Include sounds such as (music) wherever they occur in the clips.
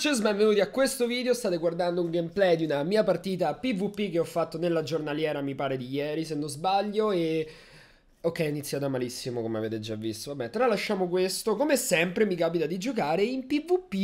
bitches, benvenuti a questo video, state guardando un gameplay di una mia partita PvP che ho fatto nella giornaliera mi pare di ieri se non sbaglio e Ok, è iniziata malissimo come avete già visto. Vabbè, tralasciamo questo. Come sempre mi capita di giocare in PvP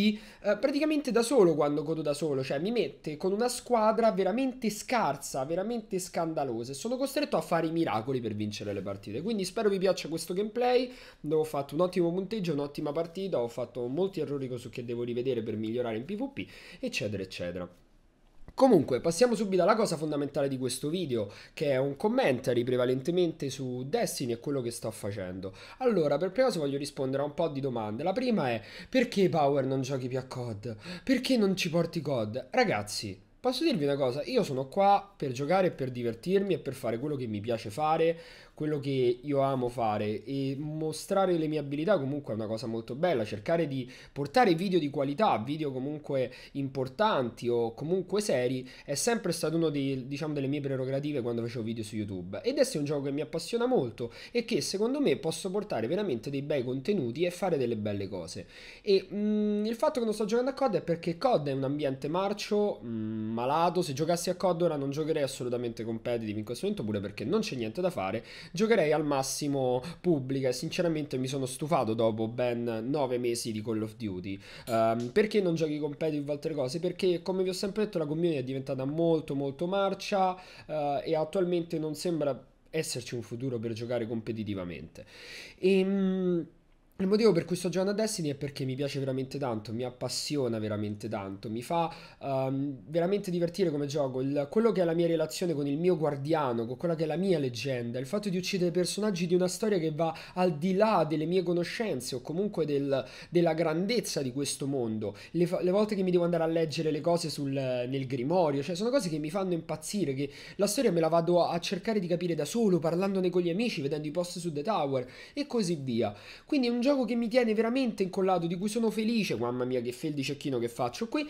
eh, praticamente da solo quando godo da solo. Cioè mi mette con una squadra veramente scarsa, veramente scandalosa. E sono costretto a fare i miracoli per vincere le partite. Quindi spero vi piaccia questo gameplay. Dove ho fatto un ottimo punteggio, un'ottima partita. Ho fatto molti errori su che devo rivedere per migliorare in PvP, eccetera, eccetera. Comunque, passiamo subito alla cosa fondamentale di questo video, che è un commentary prevalentemente su Destiny e quello che sto facendo. Allora, per prima cosa voglio rispondere a un po' di domande. La prima è, perché Power non giochi più a COD? Perché non ci porti COD? Ragazzi, posso dirvi una cosa, io sono qua per giocare e per divertirmi e per fare quello che mi piace fare, quello che io amo fare. E mostrare le mie abilità comunque è una cosa molto bella, cercare di portare video di qualità, video comunque importanti o comunque seri è sempre stato uno dei, diciamo, delle mie prerogative quando facevo video su YouTube. Ed è un gioco che mi appassiona molto e che secondo me posso portare veramente dei bei contenuti e fare delle belle cose. E mh, mm, il fatto che non sto giocando a COD è perché COD è un ambiente marcio, mh, mm, malato, se giocassi a COD ora non giocherei assolutamente competitive in questo momento pure perché non c'è niente da fare giocherei al massimo pubblica e sinceramente mi sono stufato dopo ben 9 mesi di Call of Duty. Um, perché non giochi competitive altre cose? Perché come vi ho sempre detto la community è diventata molto molto marcia uh, e attualmente non sembra esserci un futuro per giocare competitivamente. E, um, il motivo per cui sto giocando a Destiny è perché mi piace veramente tanto, mi appassiona veramente tanto, mi fa um, veramente divertire come gioco. Il, quello che è la mia relazione con il mio guardiano, con quella che è la mia leggenda, il fatto di uccidere personaggi di una storia che va al di là delle mie conoscenze o comunque del, della grandezza di questo mondo. Le, le, volte che mi devo andare a leggere le cose sul, nel grimorio, cioè sono cose che mi fanno impazzire, che la storia me la vado a cercare di capire da solo, parlandone con gli amici, vedendo i post su The Tower e così via. Quindi è un gioco che mi tiene veramente incollato, di cui sono felice. Mamma mia, che fel di cecchino che faccio qui.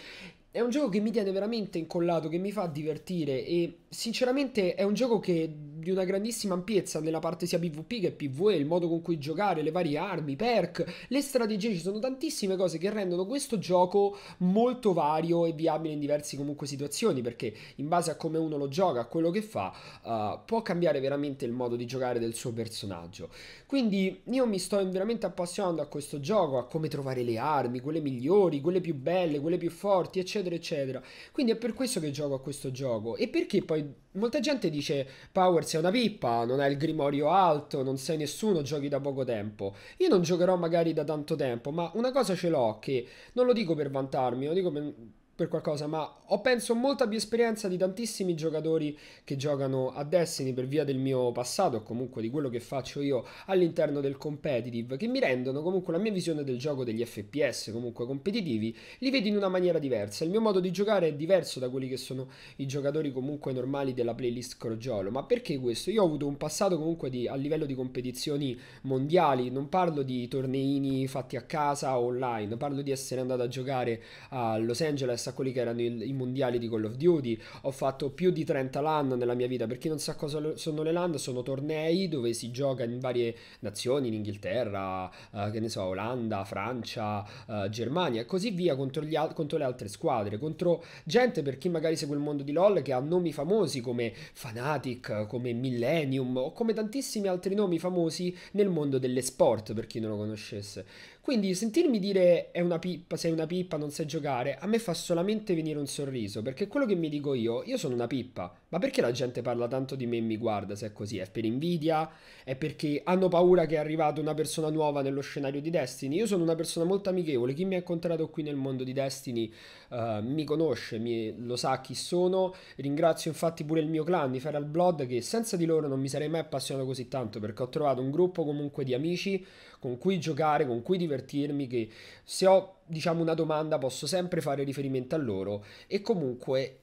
È un gioco che mi tiene veramente incollato, che mi fa divertire e sinceramente è un gioco che di una grandissima ampiezza nella parte sia PvP che PvE, il modo con cui giocare, le varie armi, perk, le strategie, ci sono tantissime cose che rendono questo gioco molto vario e viabile in diverse comunque situazioni, perché in base a come uno lo gioca, a quello che fa, uh, può cambiare veramente il modo di giocare del suo personaggio. Quindi io mi sto veramente appassionando a questo gioco, a come trovare le armi, quelle migliori, quelle più belle, quelle più forti, eccetera eccetera. Quindi è per questo che gioco a questo gioco. E perché poi molta gente dice Power sei una pippa, non hai il grimorio alto, non sei nessuno, giochi da poco tempo. Io non giocherò magari da tanto tempo, ma una cosa ce l'ho che non lo dico per vantarmi, lo dico per per qualcosa, ma ho penso molta più esperienza di tantissimi giocatori che giocano a Destiny per via del mio passato o comunque di quello che faccio io all'interno del competitive, che mi rendono comunque la mia visione del gioco degli FPS comunque competitivi, li vedo in una maniera diversa. Il mio modo di giocare è diverso da quelli che sono i giocatori comunque normali della playlist Crogiolo. Ma perché questo? Io ho avuto un passato comunque di, a livello di competizioni mondiali, non parlo di torneini fatti a casa o online, parlo di essere andato a giocare a Los Angeles a quelli che erano i, i, mondiali di Call of Duty, ho fatto più di 30 LAN nella mia vita, per chi non sa cosa sono le LAN, sono tornei dove si gioca in varie nazioni, in Inghilterra, uh, che ne so, Olanda, Francia, uh, Germania e così via contro, gli, contro le altre squadre, contro gente per chi magari segue il mondo di LoL che ha nomi famosi come Fnatic, come Millennium o come tantissimi altri nomi famosi nel mondo delle sport per chi non lo conoscesse. Quindi sentirmi dire è una pippa, sei una pippa, non sai giocare, a me fa solamente venire un sorriso, perché quello che mi dico io, io sono una pippa, ma perché la gente parla tanto di me e mi guarda se è così? È per invidia? È perché hanno paura che è arrivata una persona nuova nello scenario di Destiny? Io sono una persona molto amichevole, chi mi ha incontrato qui nel mondo di Destiny uh, mi conosce, mi, lo sa chi sono, ringrazio infatti pure il mio clan di Feral Blood che senza di loro non mi sarei mai appassionato così tanto, perché ho trovato un gruppo comunque di amici con cui giocare, con cui divertirmi, che se ho diciamo una domanda posso sempre fare riferimento a loro. E comunque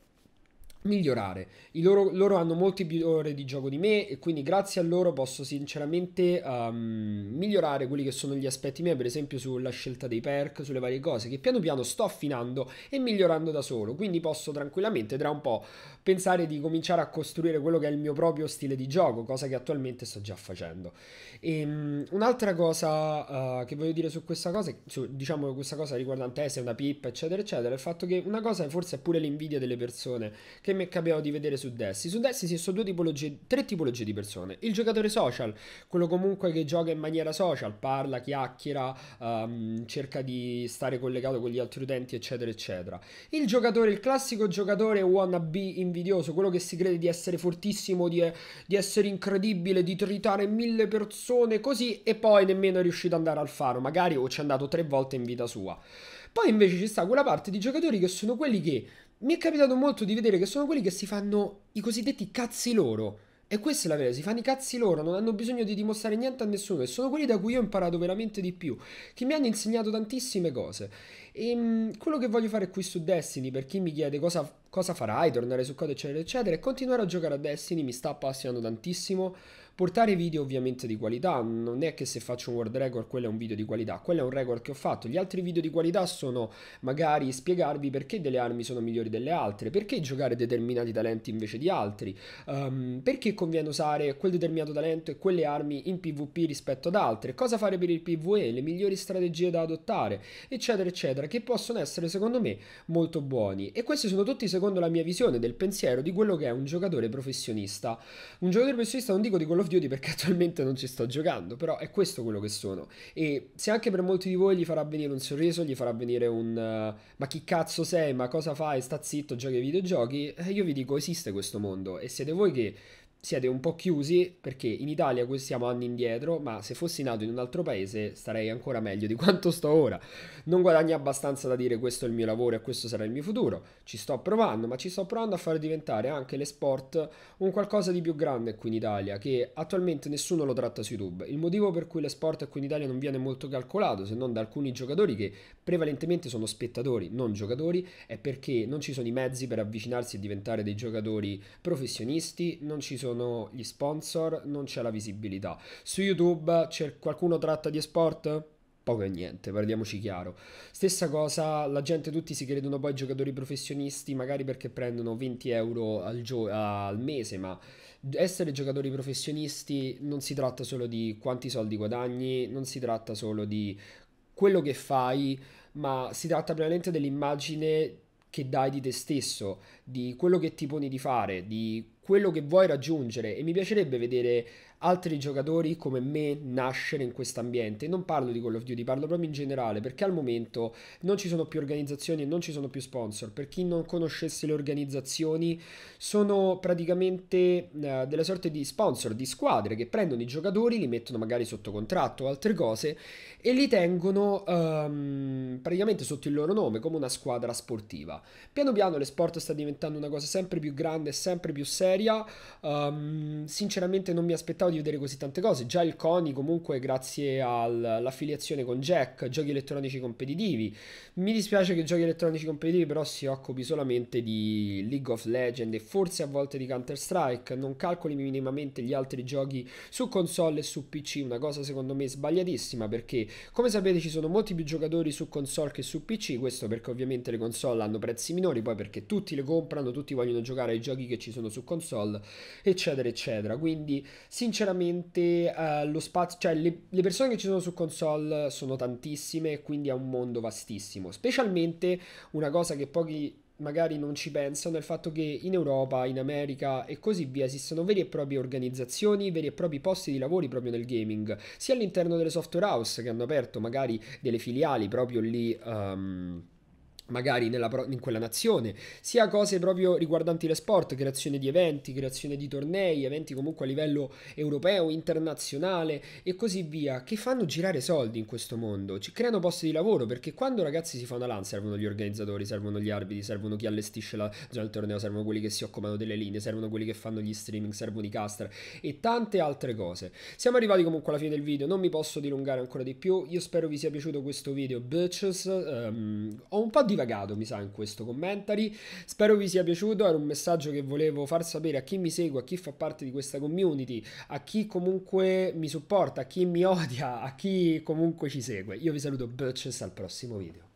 migliorare. Loro, loro, hanno molti più ore di gioco di me e quindi grazie a loro posso sinceramente um, migliorare quelli che sono gli aspetti miei, per esempio sulla scelta dei perk, sulle varie cose che piano piano sto affinando e migliorando da solo. Quindi posso tranquillamente tra un po' pensare di cominciare a costruire quello che è il mio proprio stile di gioco, cosa che attualmente sto già facendo. E, um, un'altra cosa uh, che voglio dire su questa cosa, su, diciamo questa cosa riguardante se è una pippa, eccetera, eccetera, è il fatto che una cosa forse è pure l'invidia delle persone che mi è capitato di vedere su Destiny. Su Destiny due tipologie, tre tipologie di persone. Il giocatore social, quello comunque che gioca in maniera social, parla, chiacchiera, um, cerca di stare collegato con gli altri utenti, eccetera, eccetera. Il giocatore, il classico giocatore wannabe invidioso, quello che si crede di essere fortissimo, di, di essere incredibile, di tritare mille persone così e poi nemmeno è riuscito ad andare al faro, magari o ci è andato tre volte in vita sua. Poi invece ci sta quella parte di giocatori che sono quelli che mi è capitato molto di vedere che sono quelli che si fanno i cosiddetti cazzi loro. E questa è la verità, si fanno i cazzi loro, non hanno bisogno di dimostrare niente a nessuno e sono quelli da cui ho imparato veramente di più, che mi hanno insegnato tantissime cose. E ehm, quello che voglio fare qui su Destiny, per chi mi chiede cosa, cosa farai, tornare su code eccetera eccetera, è continuare a giocare a Destiny, mi sta appassionando tantissimo. Portare video ovviamente di qualità, non è che se faccio un world record quello è un video di qualità, quello è un record che ho fatto. Gli altri video di qualità sono magari spiegarvi perché delle armi sono migliori delle altre, perché giocare determinati talenti invece di altri, um, perché conviene usare quel determinato talento e quelle armi in PvP rispetto ad altre, cosa fare per il PvE, le migliori strategie da adottare, eccetera eccetera, che possono essere secondo me molto buoni. E questi sono tutti secondo la mia visione del pensiero di quello che è un giocatore professionista. Un giocatore professionista non dico di quello of Duty perché (laughs) attualmente non ci sto giocando, però è questo quello che sono. E se anche per molti di voi gli farà venire un sorriso, gli farà venire un uh, ma chi cazzo sei, ma cosa fai, sta zitto, giochi ai videogiochi, eh, io vi dico esiste questo mondo e siete voi che siete un po' chiusi perché in Italia siamo anni indietro, ma se fossi nato in un altro paese starei ancora meglio di (laughs) quanto sto ora. Non guadagni abbastanza da dire questo è il mio lavoro e questo sarà il mio futuro. Ci sto provando, ma ci sto provando a far diventare anche l'esport un qualcosa di più grande qui in Italia, che attualmente nessuno lo tratta su YouTube. Il motivo per cui l'esport qui in Italia non viene molto calcolato, se non da alcuni giocatori che prevalentemente sono spettatori, non giocatori, è perché non ci sono i mezzi per avvicinarsi e diventare dei giocatori professionisti, non ci sono sono gli sponsor, non c'è la visibilità. Su YouTube c'è qualcuno tratta di sport? Poco e niente, parliamoci chiaro. Stessa cosa, la gente tutti si credono poi giocatori professionisti, magari perché prendono 20 euro al, gio- al mese, ma essere giocatori professionisti non si tratta solo di quanti soldi guadagni, non si tratta solo di quello che fai, ma si tratta veramente dell'immagine che dai di te stesso, di quello che ti poni di fare, di quello che vuoi raggiungere e mi piacerebbe vedere altri giocatori come me nascere in questo ambiente. Non parlo di Call of Duty, parlo proprio in generale, perché al momento non ci sono più organizzazioni e non ci sono più sponsor. Per chi non conoscesse le organizzazioni, sono praticamente eh, delle sorte di sponsor, di squadre che prendono i giocatori, li mettono magari sotto contratto o altre cose e li tengono um, praticamente sotto il loro nome come una squadra sportiva. Piano piano l'esport sta diventando una cosa sempre più grande sempre più seria. Um, sinceramente non mi aspettavo di vedere così tante cose. Già il CONI comunque grazie all'affiliazione con Jack, giochi elettronici competitivi. Mi dispiace che giochi elettronici competitivi però si occupi solamente di League of Legends e forse a volte di Counter Strike. Non calcoli minimamente gli altri giochi su console e su PC, una cosa secondo me sbagliatissima perché come sapete ci sono molti più giocatori su console che su PC, questo perché ovviamente le console hanno prezzi minori, poi perché tutti le comprano, tutti vogliono giocare ai giochi che ci sono su console, eccetera eccetera. Quindi sinceramente uh, lo spazio, cioè le, le, persone che ci sono su console sono tantissime, quindi è un mondo vastissimo. Specialmente una cosa che pochi magari non ci pensano è il fatto che in Europa, in America e così via esistono vere e proprie organizzazioni, veri e propri posti di lavori proprio nel gaming, sia all'interno delle software house che hanno aperto magari delle filiali proprio lì. Um, magari nella, in quella nazione, sia cose proprio riguardanti le sport, creazione di eventi, creazione di tornei, eventi comunque a livello europeo, internazionale e così via, che fanno girare soldi in questo mondo, ci creano posti di lavoro, perché quando ragazzi si fa una LAN servono gli organizzatori, servono gli arbitri, servono chi allestisce la zona del torneo, servono quelli che si occupano delle linee, servono quelli che fanno gli streaming, servono i caster e tante altre cose. Siamo arrivati comunque alla fine del video, non mi posso dilungare ancora di più, io spero vi sia piaciuto questo video, bitches, um, ho un po' di divagato, mi sa, in questo commentary. Spero vi sia piaciuto, era un messaggio che volevo far sapere a chi mi segue, a chi fa parte di questa community, a chi comunque mi supporta, a chi mi (laughs) odia, a chi comunque ci segue. Io vi saluto, bitches, al prossimo video.